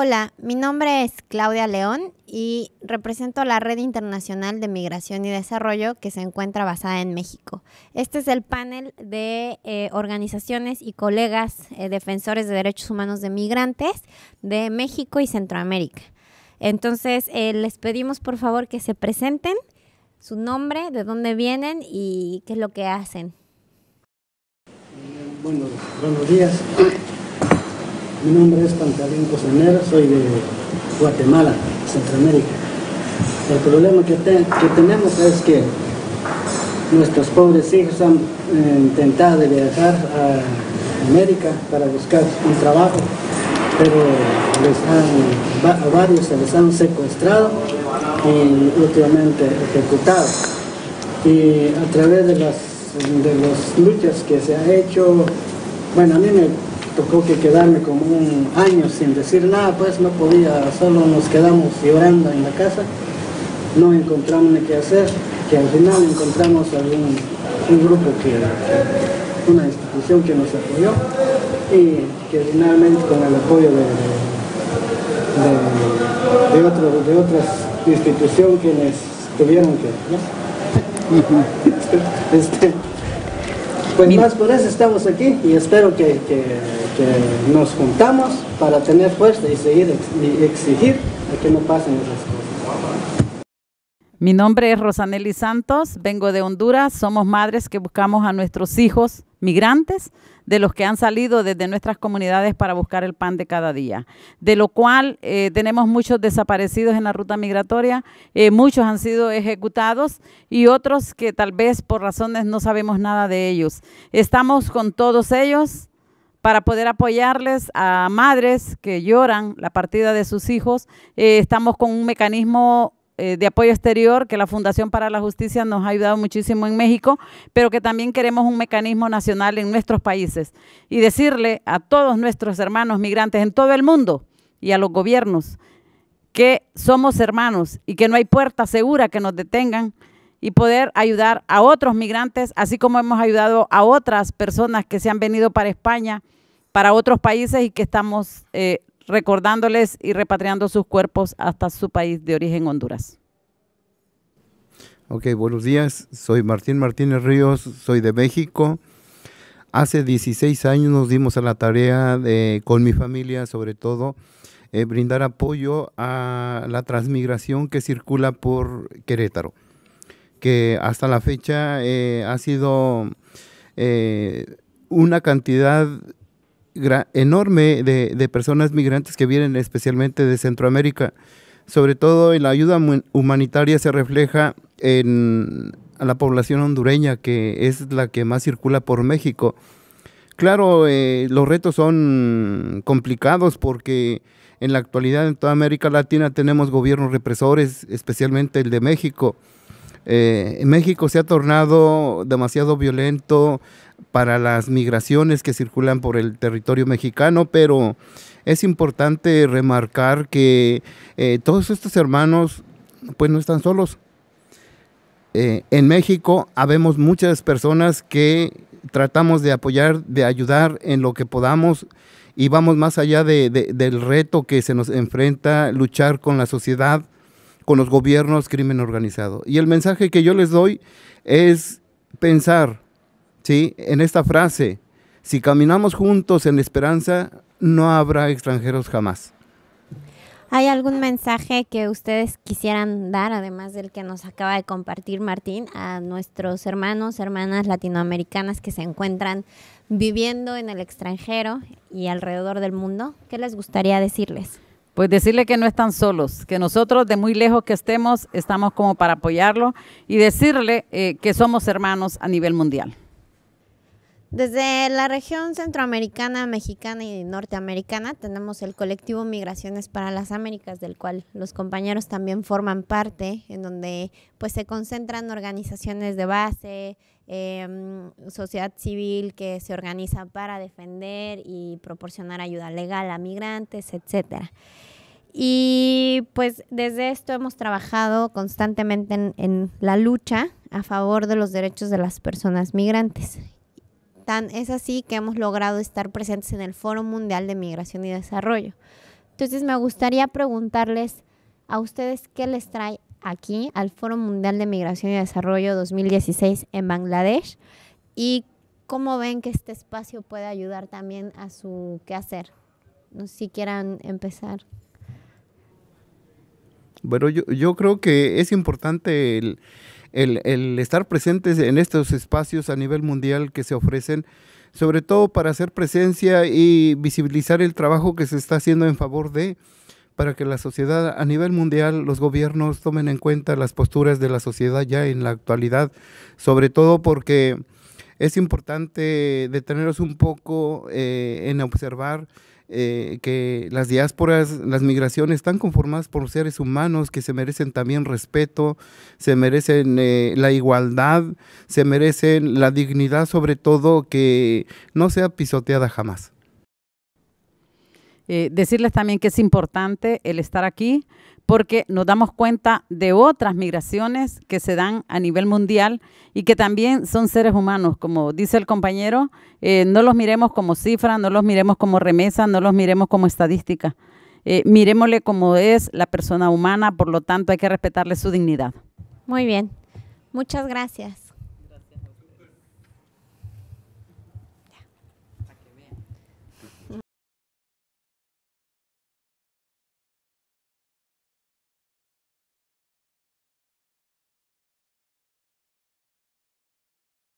Hola, mi nombre es Claudia León y represento la Red Internacional de Migración y Desarrollo que se encuentra basada en México. Este es el panel de eh, organizaciones y colegas eh, defensores de derechos humanos de migrantes de México y Centroamérica. Entonces, eh, les pedimos por favor que se presenten su nombre, de dónde vienen y qué es lo que hacen. Bueno, buenos días. Mi nombre es Pantaleón Cosanera, soy de Guatemala, Centroamérica. El problema que, tenemos es que nuestros pobres hijos han eh, intentado viajar a América para buscar un trabajo, pero a varios se les han secuestrado y últimamente ejecutado. Y a través de las, de las luchas que se ha hecho, bueno, a mí me tocó que quedarme como un año sin decir nada, pues no podía, solo nos quedamos llorando en la casa, no encontramos ni qué hacer, que al final encontramos algún un grupo que, una institución que nos apoyó y que finalmente con el apoyo de, de, de, de otras instituciones quienes tuvieron que, este, pues más por eso estamos aquí y espero que, nos juntamos para tener fuerza y seguir y exigir a que no pasen esas cosas. Mi nombre es Rosanelli Santos, vengo de Honduras, somos madres que buscamos a nuestros hijos migrantes de los que han salido desde nuestras comunidades para buscar el pan de cada día, de lo cual eh, tenemos muchos desaparecidos en la ruta migratoria, eh, muchos han sido ejecutados y otros que tal vez por razones no sabemos nada de ellos. Estamos con todos ellos para poder apoyarles a madres que lloran la partida de sus hijos. Eh, estamos con un mecanismo eh, de apoyo exterior que la Fundación para la Justicia nos ha ayudado muchísimo en México, pero que también queremos un mecanismo nacional en nuestros países y decirle a todos nuestros hermanos migrantes en todo el mundo y a los gobiernos que somos hermanos y que no hay puerta segura que nos detengan y poder ayudar a otros migrantes, así como hemos ayudado a otras personas que se han venido para España, para otros países y que estamos eh, recordándoles y repatriando sus cuerpos hasta su país de origen, Honduras. Ok, buenos días. Soy Martín Martínez Ríos, soy de México. Hace 16 años nos dimos a la tarea de, con mi familia, sobre todo, eh, brindar apoyo a la transmigración que circula por Querétaro, que hasta la fecha eh, ha sido eh, una cantidad enorme de, personas migrantes que vienen especialmente de Centroamérica. Sobre todo en la ayuda humanitaria se refleja en la población hondureña, que es la que más circula por México. Claro, eh, los retos son complicados porque en la actualidad en toda América Latina tenemos gobiernos represores, especialmente el de México. Eh, México se ha tornado demasiado violento, para las migraciones que circulan por el territorio mexicano, pero es importante remarcar que eh, todos estos hermanos pues no están solos. Eh, en México habemos muchas personas que tratamos de apoyar, de ayudar en lo que podamos y vamos más allá del reto que se nos enfrenta luchar con la sociedad, con los gobiernos, crimen organizado. Y el mensaje que yo les doy es pensar, ¿sí? En esta frase, si caminamos juntos en esperanza, no habrá extranjeros jamás. ¿Hay algún mensaje que ustedes quisieran dar, además del que nos acaba de compartir Martín, a nuestros hermanos, hermanas latinoamericanas que se encuentran viviendo en el extranjero y alrededor del mundo? ¿Qué les gustaría decirles? Pues decirle que no están solos, que nosotros de muy lejos que estemos, estamos como para apoyarlo y decirle eh, que somos hermanos a nivel mundial. Desde la región centroamericana, mexicana y norteamericana tenemos el colectivo Migraciones para las Américas, del cual los compañeros también forman parte, en donde pues se concentran organizaciones de base, em, sociedad civil que se organiza para defender y proporcionar ayuda legal a migrantes, etcétera. Y pues desde esto hemos trabajado constantemente en la lucha a favor de los derechos de las personas migrantes es así que hemos logrado estar presentes en el Foro Mundial de Migración y Desarrollo. Entonces me gustaría preguntarles a ustedes qué les trae aquí al Foro Mundial de Migración y Desarrollo 2016 en Bangladesh y cómo ven que este espacio puede ayudar también a su quehacer. No sé si quieran empezar. Bueno, yo, yo creo que es importante el, el, el, estar presentes en estos espacios a nivel mundial que se ofrecen, sobre todo para hacer presencia y visibilizar el trabajo que se está haciendo en favor de, para que la sociedad a nivel mundial, los gobiernos tomen en cuenta las posturas de la sociedad ya en la actualidad, sobre todo porque es importante detenernos un poco eh, en observar eh, que las diásporas, las migraciones están conformadas por seres humanos que se merecen también respeto, se merecen eh, la igualdad, se merecen la dignidad sobre todo que no sea pisoteada jamás. Eh, decirles también que es importante el estar aquí porque nos damos cuenta de otras migraciones que se dan a nivel mundial y que también son seres humanos. Como dice el compañero, eh, no los miremos como cifra, no los miremos como remesa, no los miremos como estadística. Eh, miremosle como es la persona humana, por lo tanto hay que respetarle su dignidad. Muy bien, muchas gracias.